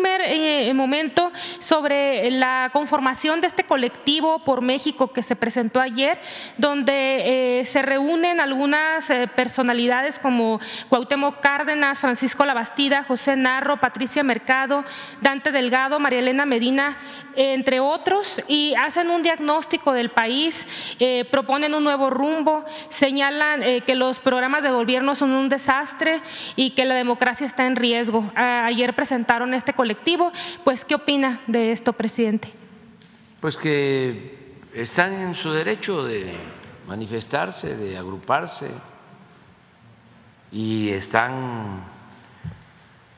primer eh, momento sobre la conformación de este colectivo por México que se presentó ayer, donde eh, se reúnen algunas eh, personalidades como Cuauhtémoc Cárdenas, Francisco Labastida, José Narro, Patricia Mercado, Dante Delgado, María Elena Medina, entre otros, y hacen un diagnóstico del país, proponen un nuevo rumbo, señalan que los programas de gobierno son un desastre y que la democracia está en riesgo. Ayer presentaron este colectivo, pues ¿qué opina de esto, presidente? Pues que están en su derecho de manifestarse, de agruparse y están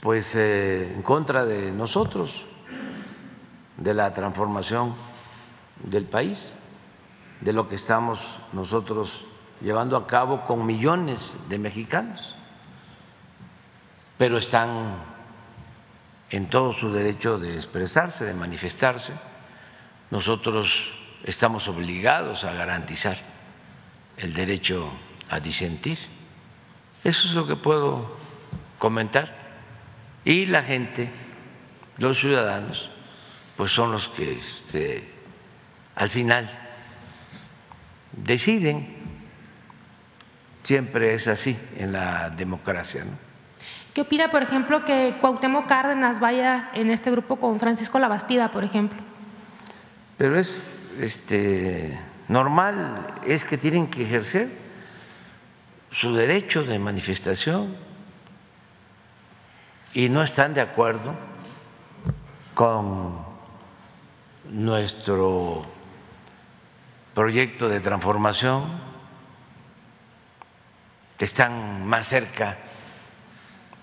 pues eh, en contra de nosotros, de la transformación del país, de lo que estamos nosotros llevando a cabo con millones de mexicanos, pero están en todo su derecho de expresarse, de manifestarse. Nosotros estamos obligados a garantizar el derecho a disentir. Eso es lo que puedo comentar. Y la gente, los ciudadanos, pues son los que este, al final deciden Siempre es así en la democracia. ¿Qué opina, por ejemplo, que Cuauhtémoc Cárdenas vaya en este grupo con Francisco Labastida, por ejemplo? Pero es este, normal, es que tienen que ejercer su derecho de manifestación y no están de acuerdo con nuestro proyecto de transformación están más cerca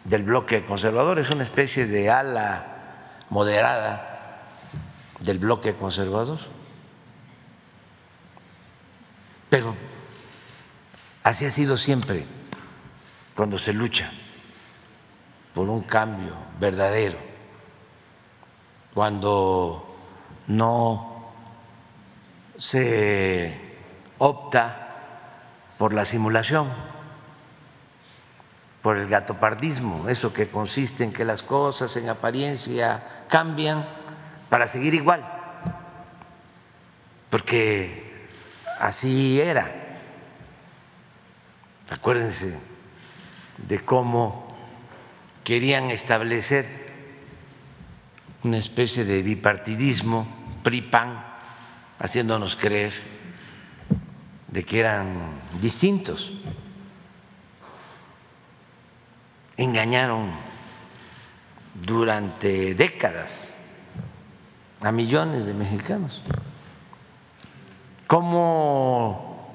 del bloque conservador, es una especie de ala moderada del bloque conservador. Pero así ha sido siempre cuando se lucha por un cambio verdadero, cuando no se opta por la simulación por el gatopardismo, eso que consiste en que las cosas en apariencia cambian para seguir igual, porque así era. Acuérdense de cómo querían establecer una especie de bipartidismo, PRI-PAN, haciéndonos creer de que eran distintos engañaron durante décadas a millones de mexicanos. Cómo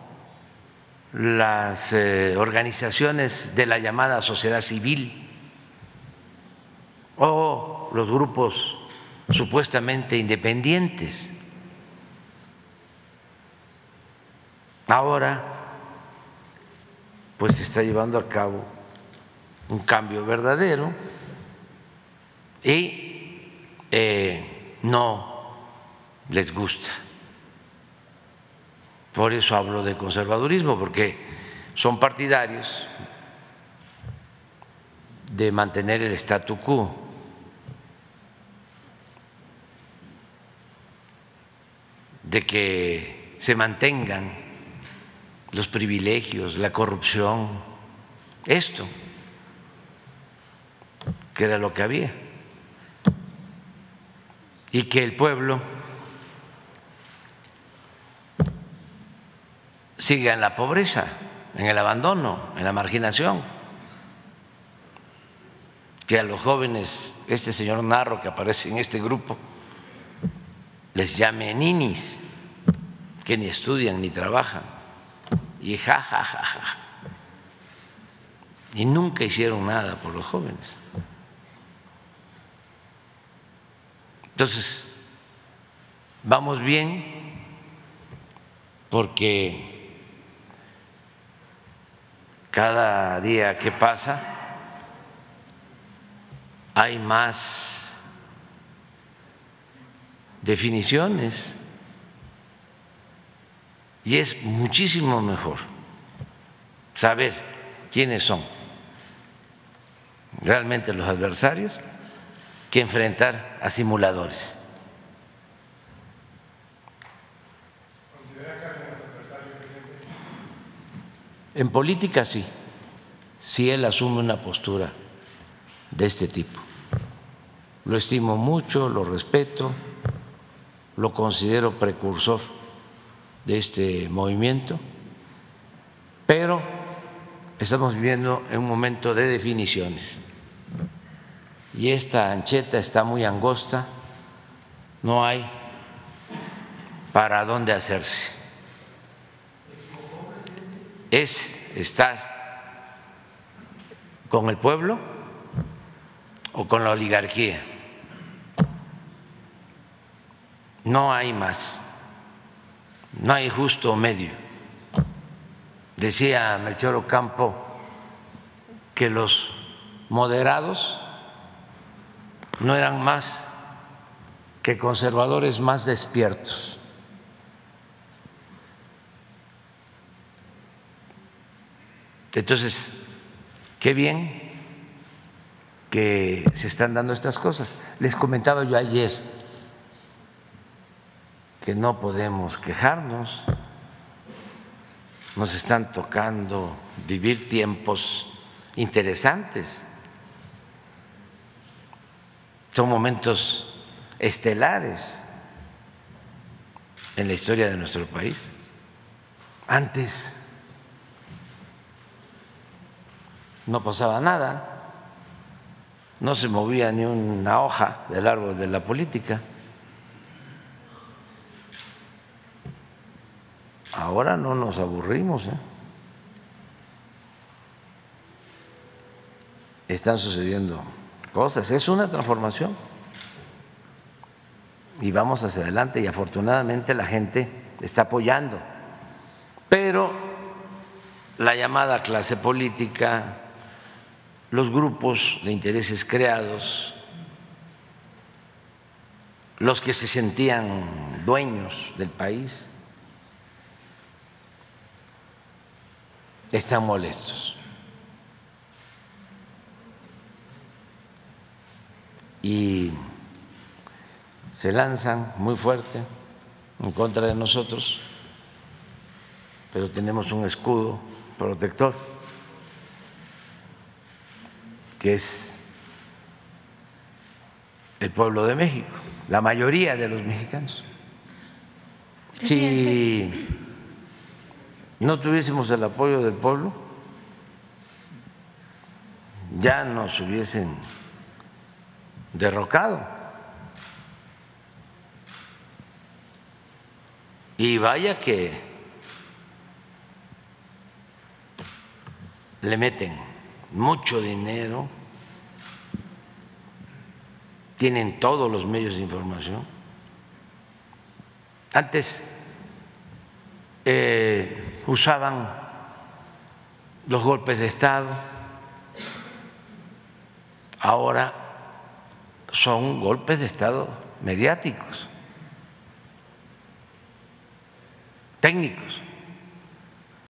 las eh, organizaciones de la llamada sociedad civil o los grupos supuestamente independientes ahora pues se está llevando a cabo un cambio verdadero y eh, no les gusta. Por eso hablo de conservadurismo, porque son partidarios de mantener el statu quo. De que se mantengan los privilegios, la corrupción, esto que era lo que había, y que el pueblo siga en la pobreza, en el abandono, en la marginación, que a los jóvenes, este señor Narro que aparece en este grupo, les llame ninis, que ni estudian ni trabajan, y ja, ja, ja, ja. Y nunca hicieron nada por los jóvenes. Entonces, vamos bien porque cada día que pasa hay más definiciones y es muchísimo mejor saber quiénes son realmente los adversarios que enfrentar a simuladores. En política sí, si él asume una postura de este tipo. Lo estimo mucho, lo respeto, lo considero precursor de este movimiento, pero estamos viviendo en un momento de definiciones y esta ancheta está muy angosta, no hay para dónde hacerse. Es estar con el pueblo o con la oligarquía. No hay más, no hay justo medio. Decía Melchor Ocampo que los moderados no eran más que conservadores más despiertos. Entonces, qué bien que se están dando estas cosas. Les comentaba yo ayer que no podemos quejarnos, nos están tocando vivir tiempos interesantes son momentos estelares en la historia de nuestro país. Antes no pasaba nada, no se movía ni una hoja del árbol de la política. Ahora no nos aburrimos. ¿eh? Están sucediendo cosas. Es una transformación. Y vamos hacia adelante y afortunadamente la gente está apoyando. Pero la llamada clase política, los grupos de intereses creados, los que se sentían dueños del país, están molestos. y se lanzan muy fuerte en contra de nosotros, pero tenemos un escudo protector que es el pueblo de México, la mayoría de los mexicanos. Si no tuviésemos el apoyo del pueblo, ya nos hubiesen derrocado. Y vaya que le meten mucho dinero, tienen todos los medios de información. Antes eh, usaban los golpes de Estado, ahora son golpes de Estado mediáticos, técnicos.